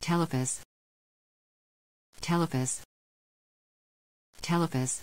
Telephus. Telephus. Telephus.